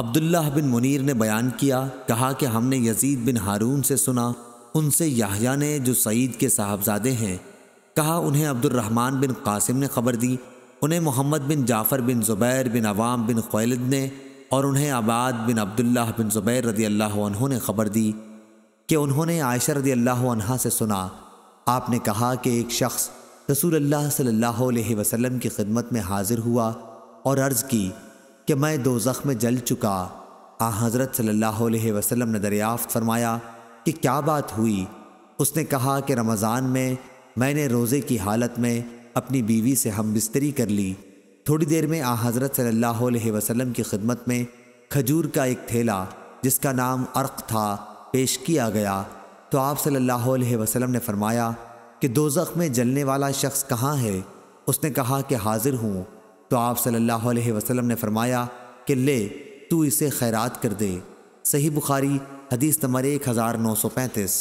अब्दुल्लाह बिन मुनीर ने बयान किया, कहा कि हमने यजीद बिन हारून से सुना, उनसे याहिया ने, जो सईद के साहबजादे हैं, कहा, उन्हें अब्दुलरहमान बिन कासिम ने खबर दी, उन्हें मोहम्मद बिन जाफ़र बिन ज़ुबैर बिन अवाम बिन खैलद ने, और उन्हें आबाद बिन अब्दुल्ला बिन ज़ुबैर रदी अल्लाह ने खबर दी, कि उन्होंने आयशा रदी अल्लाह से सुना, आपने कहा कि एक शख्स रसूल अल्लाह सल्लल्लाहु अलैहि वसल्लम की खिदमत में हाजिर हुआ और अर्ज़ की कि मैं दो में जल चुका। आ हज़रत सल्लल्लाहु अलैहि वसल्लम ने दरियाफ़्त फरमाया कि क्या बात हुई? उसने कहा कि रमज़ान में मैंने रोज़े की हालत में अपनी बीवी से हम बिस्तरी कर ली। थोड़ी देर में आ हज़रत सल्लल्लाहु अलैहि वसल्लम की खिदमत में खजूर का एक थैला, जिसका नाम अर्क था, पेश किया गया। तो आप सल्लल्लाहु अलैहि वसल्लम ने फरमाया कि दोजख में जलने वाला शख्स कहाँ है? उसने कहा कि हाजिर हूँ। तो आप सल्लल्लाहु अलैहि वसल्लम ने फरमाया कि ले, तू इसे खैरात कर दे। सही बुखारी, हदीस नंबर एक हज़ार नौ सौ पैंतीस।